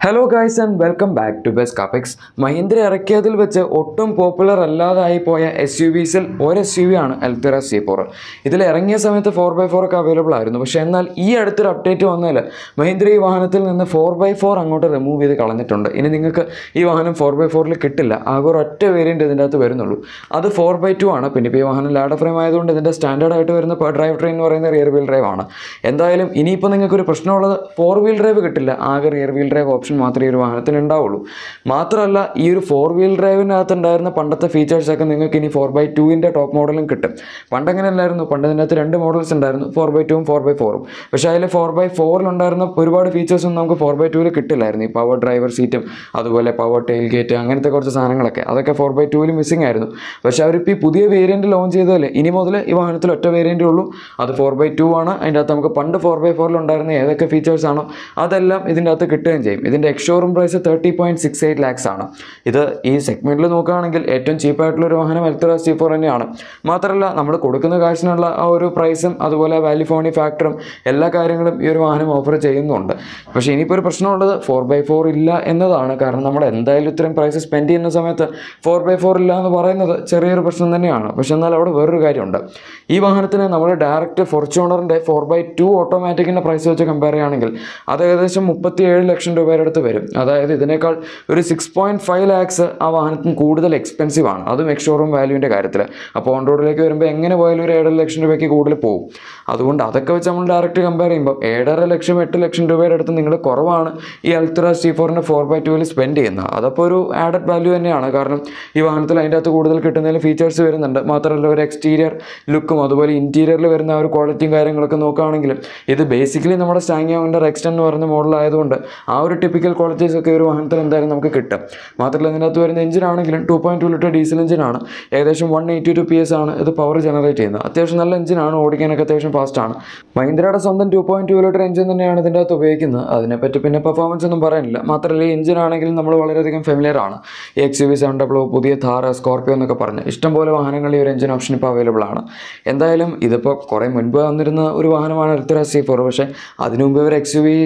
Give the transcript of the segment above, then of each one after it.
Hello guys and welcome back to best കാപ്പിക്സ് Mahindra ഇറക്കിയതിൽ വെച്ച് ഒട്ടും പോപ്പുലർ അല്ലാതായി പോയ എസ് യു വിസിൽ ഒരു എസ് യു വി ആണ് എൽത്തിറ സി ഫോർ ഇതിൽ ഇറങ്ങിയ സമയത്ത് ഫോർ ബൈ ഫോർ ഒക്കെ അവൈലബിൾ ആയിരുന്നു. പക്ഷേ എന്നാൽ ഈ അടുത്തൊരു അപ്ഡേറ്റ് വന്നതിൽ മഹീന്ദ്ര ഈ വാഹനത്തിൽ നിന്ന് ഫോർ ബൈ ഫോർ അങ്ങോട്ട് റിമൂവ് ചെയ്ത് കളഞ്ഞിട്ടുണ്ട്. ഇനി നിങ്ങൾക്ക് ഈ വാഹനം ഫോർ ബൈ ഫോറിൽ കിട്ടില്ല. ആകെ ഒരു ഒറ്റ വേരിയന്റ് ഇതിന്റെ അകത്ത് വരുന്നുള്ളൂ. അത് ഫോർ ബൈ ടു ആണ്. പിന്നെ ഇപ്പോൾ ഈ വാഹനം ലാഡ ഫ്രെയിം ആയതുകൊണ്ട് ഇതിന്റെ സ്റ്റാൻഡേർഡ് ആയിട്ട് വരുന്ന ഡ്രൈവ് ട്രെയിൻ എന്ന് പറയുന്ന റിയർ വീൽ ഡ്രൈവ് ആണ്. എന്തായാലും ഇനിയിപ്പോൾ നിങ്ങൾക്ക് ഒരു പ്രശ്നമുള്ളത് ഫോർ വീൽ ഡ്രൈവ് കിട്ടില്ല. ആകെ റിയർ വീൽ ഡ്രൈവ് ഓപ്ഷൻ മാത്രമേ ഈ ഒരു വാഹനത്തിന് ഉണ്ടാവുള്ളൂ. മാത്രമല്ല ഈ ഒരു ഫോർ വീൽ ഡ്രൈവിനകത്ത് ഉണ്ടായിരുന്ന പണ്ടത്തെ ഫീച്ചേഴ്സൊക്കെ നിങ്ങൾക്ക് ഇനി ഫോർ ബൈ ടുവിന്റെ ടോപ്പ് മോഡലും കിട്ടും. പണ്ട് അങ്ങനെ അല്ലായിരുന്നു പണ്ട് ഇതിനകത്ത് രണ്ട് മോഡൽസ് ഉണ്ടായിരുന്നു. ഫോർ ബൈ ടുവും ഫോർ ബൈ ഫോറും പക്ഷേ അതിൽ ഫോർ ബൈ ഫോറിലുണ്ടായിരുന്ന ഒരുപാട് ഫീച്ചേഴ്സൊന്നും നമുക്ക് ഫോർ ബൈ ടുവിൽ കിട്ടില്ലായിരുന്നു. ഈ പവർ ഡ്രൈവർ സീറ്റും അതുപോലെ പവർ ടെയിൽ ഗേറ്റ് അങ്ങനത്തെ കുറച്ച് സാധനങ്ങളൊക്കെ. അതൊക്കെ ഫോർ ബൈ ടുവിൽ മിസ്സിംഗ് ആയിരുന്നു. പക്ഷേ അവരിപ്പോൾ ഈ പുതിയ വേരിയന്റ് ലോഞ്ച് ചെയ്തതല്ലേ? ഇനി മുതൽ ഈ വാഹനത്തിൽ ഒറ്റ വേരിയന്റേ ഉള്ളൂ. അത് ഫോർ ബൈ ടു ആണ്. അതിന്റെ അകത്ത് നമുക്ക് പണ്ട് ഫോർ ബൈ ഫോറിൽ ഉണ്ടായിരുന്ന ഏതൊക്കെ ഫീച്ചേഴ്സ് ആണോ അതെല്ലാം ഇതിന്റെ അകത്ത് കിട്ടുകയും ചെയ്യും. ഇതിന്റെ ex showroom price thirty point six eight lakhs ആണ്. ഇത് ഈ സെഗ്മെന്റിൽ നോക്കുകയാണെങ്കിൽ ഏറ്റവും ചീപ്പായിട്ടുള്ള ഒരു വാഹനം എൽത്തറ സി ഫോർ തന്നെയാണ്. മാത്രമല്ല നമ്മൾ കൊടുക്കുന്ന കാശിനുള്ള ആ ഒരു പ്രൈസും അതുപോലെ വാല്യൂ ഫോണി ഫാക്ടറും എല്ലാ കാര്യങ്ങളും ഈ ഒരു വാഹനം ഓഫർ ചെയ്യുന്നുണ്ട്. പക്ഷേ ഇനിയിപ്പോൾ ഒരു പ്രശ്നമുള്ളത് ഫോർ ബൈ ഫോർ ഇല്ല എന്നതാണ്. കാരണം നമ്മൾ എന്തായാലും ഇത്രയും പ്രൈസ് സ്പെൻഡ് ചെയ്യുന്ന സമയത്ത് ഫോർ ബൈ ഫോർ ഇല്ല എന്ന് പറയുന്നത് ചെറിയൊരു പ്രശ്നം തന്നെയാണ്. പക്ഷേ എന്നാൽ അവിടെ വേറൊരു കാര്യമുണ്ട്. ഈ വാഹനത്തിന് നമ്മൾ ഡയറക്റ്റ് ഫോർച്യൂണറിന്റെ ഫോർ ബൈ ടു ഓട്ടോമാറ്റിക്കിന്റെ പ്രൈസ് വെച്ച് കമ്പയർ ചെയ്യുകയാണെങ്കിൽ അത് ഏകദേശം മുപ്പത്തി ഏഴ് ലക്ഷം രൂപയുടെ അടുത്ത് വരും. അതായത് ഇതിനേക്കാൾ ഒരു സിക്സ് പോയിന്റ് ഫൈവ് ലാക്സ് ആ വാഹനത്തിന് കൂടുതൽ എക്സ്പെൻസീവ് ആണ്. അതും എക്സ്ഷോറൂം വാല്യൂവിന്റെ കാര്യത്തിൽ. അപ്പോൾ ഓൺ റോഡിലേക്ക് വരുമ്പോൾ എങ്ങനെ പോയാലും ഒരു ഏഴര ലക്ഷം രൂപയ്ക്ക് കൂടുതൽ പോകും. അതുകൊണ്ട് അതൊക്കെ വെച്ച് നമ്മൾ ഡയറക്റ്റ് കമ്പയർ ചെയ്യുമ്പോൾ ഏഴര ലക്ഷം എട്ട് ലക്ഷം രൂപയുടെ അടുത്ത് നിങ്ങൾ കുറവാണ് ഈ അൾട്ര സി ഫോറിന്റെ ഫോർ ബൈ ടുവിൽ സ്പെൻഡ് ചെയ്യുന്നത് അതപ്പോൾ ഒരു ആഡഡ് വാല്യൂ തന്നെയാണ്. കാരണം ഈ വാഹനത്തിൽ അതിന്റെ അകത്ത് കൂടുതൽ കിട്ടുന്നതിൽ ഫീച്ചേഴ്സ് വരുന്നുണ്ട്. മാത്രമല്ല ഒരു എക്സ്റ്റീരിയർ ലുക്കും അതുപോലെ ഇന്റീരിയറിൽ വരുന്ന ഒരു ക്വാളിറ്റിയും കാര്യങ്ങളൊക്കെ നോക്കുകയാണെങ്കിലും ഇത് ബേസിക്കലി നമ്മുടെ സ്റ്റാങ്ങിയോന്റെ റെക്സ്റ്റൻ എന്ന് പറയുന്ന മോഡലായതുകൊണ്ട് ആ ഒരു ടിപ്പിക്കൽ ക്വാളിറ്റീസ് ഒക്കെ ഒരു വാഹനത്തിൽ എന്തായാലും നമുക്ക് കിട്ടും. മാത്രമല്ല ഇതിനകത്ത് വരുന്ന എഞ്ചിൻ ആണെങ്കിലും two point two litre diesel എഞ്ചിനാണ് ഏകദേശം one eighty two P S ആണ് ഇത് പവർ ജനറേറ്റ് ചെയ്യുന്നത്. അത്യാവശ്യം നല്ല എഞ്ചിനാണ് ഓടിക്കാനൊക്കെ അത്യാവശ്യം ഫാസ്റ്റാണ് മഹീന്ദ്രയുടെ സ്വന്തം two point two litre engine തന്നെയാണ് ഇതിന്റെ അകത്ത് ഉപയോഗിക്കുന്നത്. അതിനെപ്പറ്റി പിന്നെ പെർഫോമൻസ് ഒന്നും പറയാനില്ല. മാത്രമല്ല ഈ എഞ്ചിൻ ആണെങ്കിലും നമ്മൾ വളരെയധികം ഫെമിലിയർ ആണ്. X U V seven double o പുതിയ ഥാർ സ്കോർപ്പിയോ എന്നൊക്കെ പറഞ്ഞ് ഇഷ്ടംപോലെ വാഹനങ്ങൾ ഈ ഒരു എഞ്ചിൻ ഓപ്ഷൻ ഇപ്പോൾ അവൈലബിൾ ആണ്. എന്തായാലും ഇതിപ്പോൾ കുറേ മുൻപ് വന്നിരുന്ന ഒരു വാഹനമാണ് എൽത്തറ സി ഫോർ പക്ഷേ അതിനു മുമ്പ് ഇവർ എക്സ് യു വി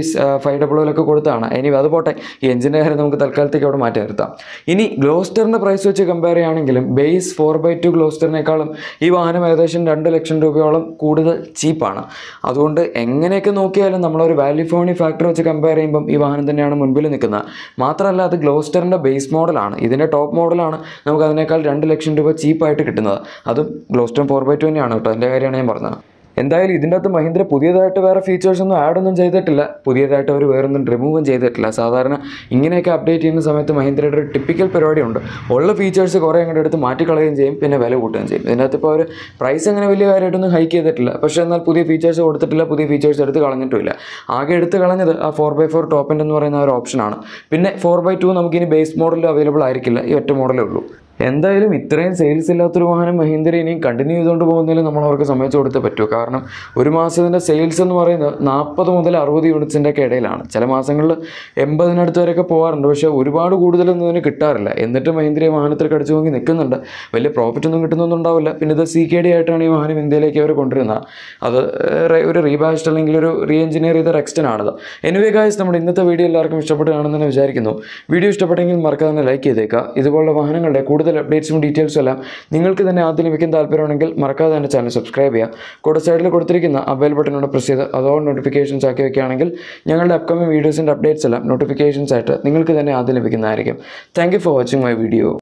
ഫൈവ് ഡബ്ലോയിലൊക്കെ കൊടുത്താണ് ഇനി അത് പോട്ടെ ഈ എഞ്ചിന്റെ കാര്യം നമുക്ക് തൽക്കാലത്തേക്ക് അവിടെ മാറ്റി നിർത്താം. ഇനി ഗ്ലോസ്റ്ററിന്റെ പ്രൈസ് വെച്ച് കമ്പയർ ചെയ്യുകയാണെങ്കിലും ബേസ് ഫോർ ബൈ ടു ഗ്ലോസ്റ്ററിനേക്കാളും ഈ വാഹനം ഏകദേശം രണ്ട് ലക്ഷം രൂപയോളം കൂടുതൽ ചീപ്പാണ് അതുകൊണ്ട് എങ്ങനെയൊക്കെ നോക്കിയാലും നമ്മളൊരു വാല്യൂ ഫോണി ഫാക്ടർ വെച്ച് കമ്പയർ ചെയ്യുമ്പം ഈ വാഹനം തന്നെയാണ് മുൻപിൽ നിൽക്കുന്നത്. മാത്രമല്ല അത് ഗ്ലോസ്റ്ററിന്റെ ബേസ് മോഡലാണ് ഇതിന്റെ ടോപ്പ് മോഡലാണ് നമുക്ക് അതിനേക്കാൾ രണ്ട് ലക്ഷം രൂപ ചീപ്പായിട്ട് കിട്ടുന്നത്. അതും ഗ്ലോസ്റ്റർ ഫോർ ബൈ ടു തന്നെയാണ് കേട്ടോ. അതിന്റെ കാര്യമാണ് ഞാൻ പറഞ്ഞത്. എന്തായാലും ഇതിന്റെ അകത്ത് മഹീന്ദ്ര പുതിയതായിട്ട് വേറെ ഫീച്ചേഴ്സ് ഒന്നും ആഡ് ഒന്നും ചെയ്തിട്ടില്ല. പുതിയതായിട്ട് അവർ വേറൊന്നും റിമൂവും ചെയ്തിട്ടില്ല. സാധാരണ ഇങ്ങനെയൊക്കെ അപ്ഡേറ്റ് ചെയ്യുന്ന സമയത്ത് മഹീന്ദ്രയുടെ ഒരു ടിപ്പിക്കൽ പരിപാടിയുണ്ട്. ഉള്ള ഫീച്ചേഴ്സ് കുറേ അങ്ങോട്ട് എടുത്ത് മാറ്റിക്കളയുകയും ചെയ്യും പിന്നെ വില കൂട്ടുകയും ചെയ്യും. ഇതിനകത്ത് ഇപ്പോൾ അവർ പ്രൈസ് അങ്ങനെ വലിയ കാര്യമായിട്ടൊന്നും ഹൈക്ക് ചെയ്തിട്ടില്ല. പക്ഷേ എന്നാൽ പുതിയ ഫീച്ചേഴ്സ് കൊടുത്തിട്ടില്ല പുതിയ ഫീച്ചേഴ്സ് എടുത്ത് കളഞ്ഞിട്ടുമില്ല. ആകെ എടുത്ത് കളഞ്ഞത് ആ ഫോർ ബൈ ഫോർ ടോപ്പ് എന്ന് പറയുന്ന ഒരു ഓപ്ഷനാണ് പിന്നെ ഫോർ ബൈ ടു നമുക്കിനി ബേസ് മോഡലിൽ അവൈലബിൾ ആയിരിക്കില്ല. ഈ ഒറ്റ മോഡലേ ഉള്ളൂ. എന്തായാലും ഇത്രയും സെയിൽസ് ഇല്ലാത്തൊരു വാഹനം മഹീന്ദ്ര ഇനിയും കണ്ടിന്യൂ ചെയ്തുകൊണ്ട് പോകുന്നതിൽ നമ്മൾ അവർക്ക് സമ്മതിച്ചു കൊടുത്തേ പറ്റൂ. കാരണം ഒരു മാസത്തിന്റെ സെയിൽസ് എന്ന് പറയുന്നത് നാൽപ്പത് മുതൽ അറുപത് യൂണിറ്റ്സിന്റെ ഒക്കെ ഇടയിലാണ്. ചില മാസങ്ങളിൽ എൺപതിനടുത്ത് വരെയൊക്കെ പോകാറുണ്ട്. പക്ഷേ ഒരുപാട് കൂടുതലൊന്നും ഇതിന് കിട്ടാറില്ല. എന്നിട്ട് മഹീന്ദ്ര വാഹനത്തിൽ കടിച്ചു നോക്കി നിൽക്കുന്നുണ്ട്. വലിയ പ്രോഫിറ്റ് ഒന്നും കിട്ടുന്നൊന്നും ഉണ്ടാവില്ല. പിന്നെ ഇത് സി കെ ഡി ആയിട്ടാണ് ഈ വാഹനം ഇന്ത്യയിലേക്ക് അവർ കൊണ്ടുവരുന്നത്. അത് ഒരു റീബാസ്റ്റ് അല്ലെങ്കിൽ ഒരു റീ എഞ്ചിനീയർ ചെയ്ത റെക്സ്റ്റൻ ആണത്. എനിവേ ഗായ്സ് നമ്മുടെ ഇന്നത്തെ വീഡിയോ എല്ലാവർക്കും ഇഷ്ടപ്പെടുകയാണെന്ന് തന്നെ വിചാരിക്കുന്നു. വീഡിയോ ഇഷ്ടപ്പെട്ടെങ്കിൽ മറക്കാതെ ലൈക്ക് ചെയ്തേക്കുക. ഇതുപോലുള്ള വാഹനങ്ങളുടെ കൂടുതൽ അപ്ഡേറ്റ്സും ഡീറ്റെയിൽസും എല്ലാം നിങ്ങൾക്ക് തന്നെ ആദ്യം ലഭിക്കാൻ താല്പര്യമുണ്ടെങ്കിൽ മറക്കാതെ തന്നെ ചാനൽ സബ്സ്ക്രൈബ് ചെയ്യുക. കൂടെ സൈഡിൽ കൊടുത്തിരിക്കുന്ന ബെൽ ബട്ടനോട് പ്രസ് ചെയ്ത് അതോടെ നോട്ടിഫിക്കേഷൻസ് ആക്കി വെക്കുകയാണെങ്കിൽ ഞങ്ങളുടെ അപ്കമിംഗ് വീഡിയോസിന്റെ അപ്ഡേറ്റ്സ് എല്ലാം നോട്ടിഫിക്കേഷൻസ് ആയിട്ട് നിങ്ങൾക്ക് തന്നെ ആദ്യം ലഭിക്കുന്നതായിരിക്കും. Thank for watching my video